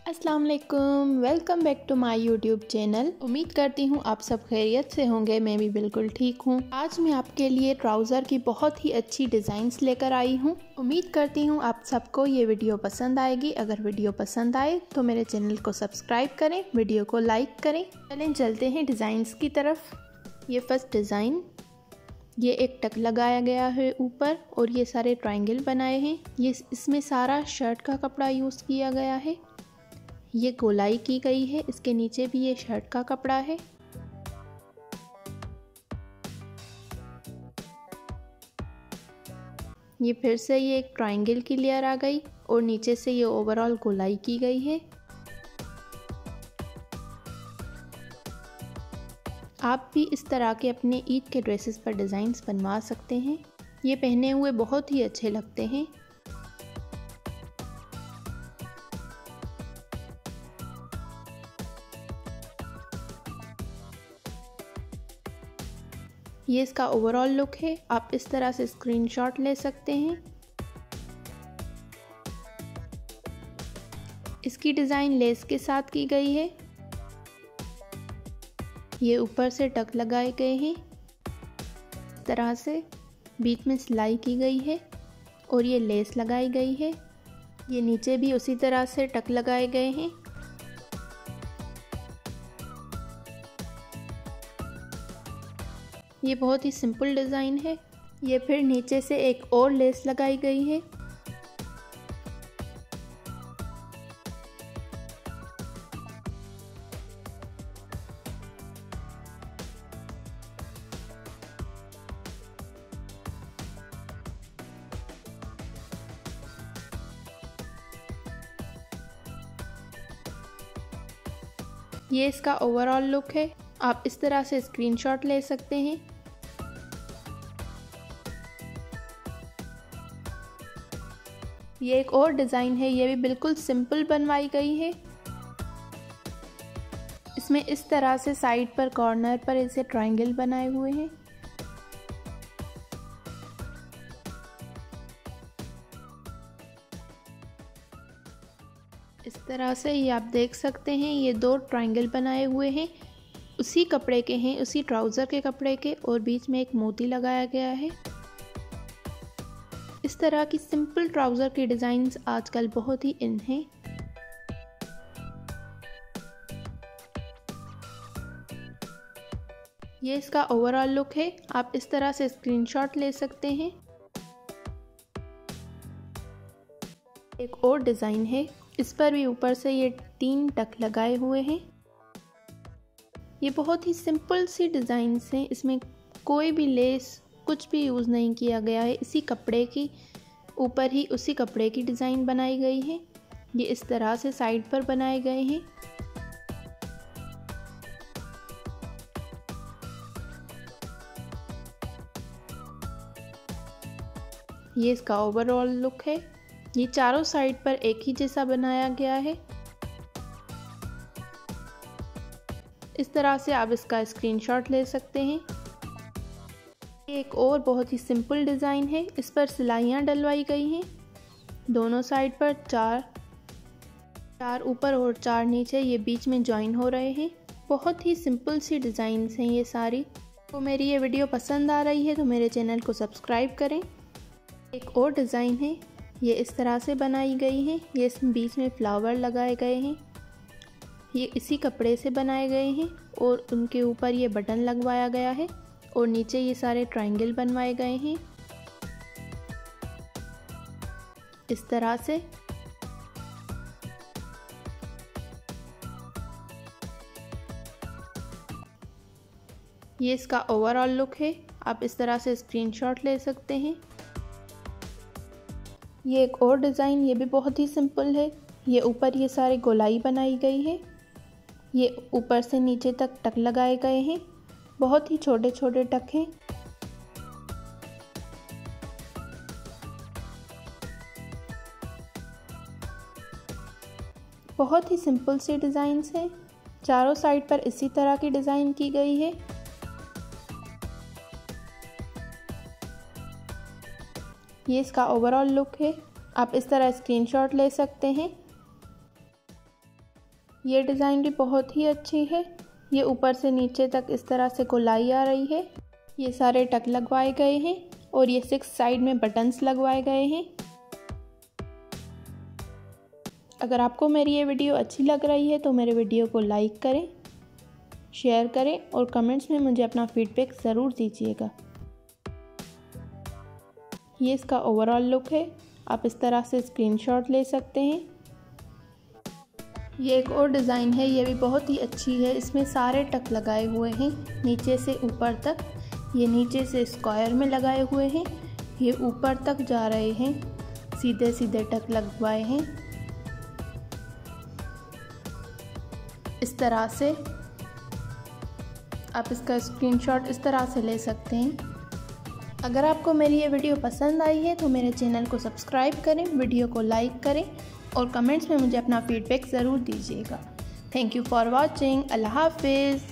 अस्सलाम वालेकुम welcome back to my YouTube channel उम्मीद करती हूँ आप सब खैरियत से होंगे, मैं भी बिल्कुल ठीक हूँ। आज मैं आपके लिए ट्राउज़र की बहुत ही अच्छी डिज़ाइंस लेकर आई हूँ। उम्मीद करती हूँ आप सबको ये वीडियो पसंद आएगी। अगर वीडियो पसंद आए तो मेरे चैनल को सब्सक्राइब करें, वीडियो को लाइक करें। चलें, चलते हैं डिज़ाइंस की तरफ़। ये फ़र्स्ट डिज़ाइन, ये एक टक लगाया गया है ऊपर और ये सारे ट्रायंगल बनाए हैं। ये इसमें सारा शर्ट का कपड़ा यूज़ किया गया है। ये गोलाई की गई है। इसके नीचे भी ये शर्ट का कपड़ा है। ये फिर से ये एक ट्राइंगल की लेयर आ गई और नीचे से ये ओवरऑल गोलाई की गई है। आप भी इस तरह के अपने ईद के ड्रेसेस पर डिज़ाइंस बनवा सकते हैं। ये पहने हुए बहुत ही अच्छे लगते हैं। ये इसका ओवरऑल लुक है। आप इस तरह से स्क्रीनशॉट ले सकते हैं। इसकी डिज़ाइन लेस के साथ की गई है। ये ऊपर से टक लगाए गए हैं। तरह से बीच में सिलाई की गई है और ये लेस लगाई गई है। ये नीचे भी उसी तरह से टक लगाए गए हैं। ये बहुत ही सिंपल डिज़ाइन है। ये फिर नीचे से एक और लेस लगाई गई है। ये इसका ओवरऑल लुक है। आप इस तरह से स्क्रीनशॉट ले सकते हैं। ये एक और डिज़ाइन है, ये भी बिल्कुल सिंपल बनवाई गई है। इसमें इस तरह से साइड पर कॉर्नर पर ऐसे ट्रायंगल बनाए हुए हैं। इस तरह से ये आप देख सकते हैं, ये दो ट्रायंगल बनाए हुए हैं। उसी कपड़े के हैं, उसी ट्राउज़र के कपड़े के और बीच में एक मोती लगाया गया है। इस तरह की सिंपल ट्राउज़र के डिज़ाइंस आजकल बहुत ही इन हैं। ये इसका ओवरऑल लुक है। आप इस तरह से स्क्रीनशॉट ले सकते हैं। एक और डिज़ाइन है। इस पर भी ऊपर से ये तीन टक लगाए हुए हैं। ये बहुत ही सिंपल सी डिज़ाइंस हैं। इसमें कोई भी लेस कुछ भी यूज़ नहीं किया गया है। इसी कपड़े की, ऊपर ही उसी कपड़े की डिज़ाइन बनाई गई है। ये इस तरह से साइड पर बनाए गए हैं। ये इसका ओवरऑल लुक है। ये चारों साइड पर एक ही जैसा बनाया गया है। इस तरह से आप इसका स्क्रीनशॉट ले सकते हैं। एक और बहुत ही सिंपल डिज़ाइन है। इस पर सिलाइयाँ डलवाई गई हैं। दोनों साइड पर चार चार ऊपर और चार नीचे ये बीच में ज्वाइन हो रहे हैं। बहुत ही सिंपल सी डिज़ाइंस हैं ये सारी। तो मेरी ये वीडियो पसंद आ रही है तो मेरे चैनल को सब्सक्राइब करें। एक और डिज़ाइन है। ये इस तरह से बनाई गई है। ये इस बीच में फ्लावर लगाए गए हैं। ये इसी कपड़े से बनाए गए हैं और उनके ऊपर ये बटन लगवाया गया है और नीचे ये सारे ट्रायंगल बनवाए गए हैं। इस तरह से ये इसका ओवरऑल लुक है। आप इस तरह से स्क्रीनशॉट ले सकते हैं। ये एक और डिज़ाइन ये भी बहुत ही सिंपल है। ये ऊपर ये सारे गोलाई बनाई गई है। ये ऊपर से नीचे तक टक लगाए गए हैं। बहुत ही छोटे छोटे टक हैं। बहुत ही सिंपल सी डिज़ाइंस हैं। चारों साइड पर इसी तरह की डिज़ाइन की गई है। ये इसका ओवरऑल लुक है। आप इस तरह स्क्रीनशॉट ले सकते हैं। ये डिज़ाइन भी बहुत ही अच्छी है। ये ऊपर से नीचे तक इस तरह से गोलाई आ रही है। ये सारे टक लगवाए गए हैं और ये सिक्स साइड में बटन्स लगवाए गए हैं। अगर आपको मेरी ये वीडियो अच्छी लग रही है तो मेरे वीडियो को लाइक करें, शेयर करें और कमेंट्स में मुझे अपना फीडबैक ज़रूर दीजिएगा। ये इसका ओवरऑल लुक है। आप इस तरह से स्क्रीनशॉट ले सकते हैं। ये एक और डिज़ाइन है, ये भी बहुत ही अच्छी है। इसमें सारे टक लगाए हुए हैं, नीचे से ऊपर तक। ये नीचे से स्क्वायर में लगाए हुए हैं, ये ऊपर तक जा रहे हैं सीधे सीधे टक लगवाए हैं। इस तरह से आप इसका स्क्रीनशॉट इस तरह से ले सकते हैं। अगर आपको मेरी ये वीडियो पसंद आई है तो मेरे चैनल को सब्सक्राइब करें, वीडियो को लाइक करें और कमेंट्स में मुझे अपना फीडबैक ज़रूर दीजिएगा। थैंक यू फॉर वॉचिंग अल्लाह हाफिज़।